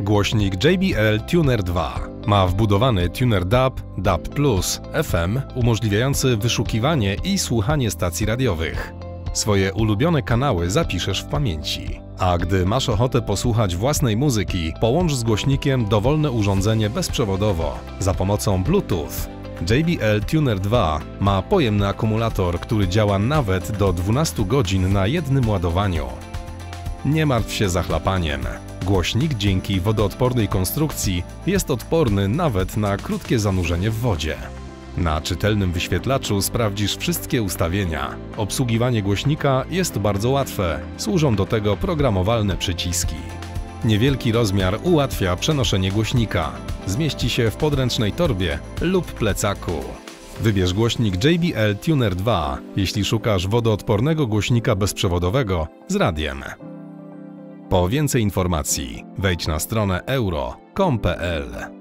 Głośnik JBL Tuner 2 ma wbudowany tuner DAB, DAB+, FM umożliwiający wyszukiwanie i słuchanie stacji radiowych. Swoje ulubione kanały zapiszesz w pamięci. A gdy masz ochotę posłuchać własnej muzyki, połącz z głośnikiem dowolne urządzenie bezprzewodowo za pomocą Bluetooth. JBL Tuner 2 ma pojemny akumulator, który działa nawet do 12 godzin na jednym ładowaniu. Nie martw się zachlapaniem. Głośnik dzięki wodoodpornej konstrukcji jest odporny nawet na krótkie zanurzenie w wodzie. Na czytelnym wyświetlaczu sprawdzisz wszystkie ustawienia. Obsługiwanie głośnika jest bardzo łatwe. Służą do tego programowalne przyciski. Niewielki rozmiar ułatwia przenoszenie głośnika. Zmieści się w podręcznej torbie lub plecaku. Wybierz głośnik JBL Tuner 2, jeśli szukasz wodoodpornego głośnika bezprzewodowego z radiem. Po więcej informacji wejdź na stronę euro.com.pl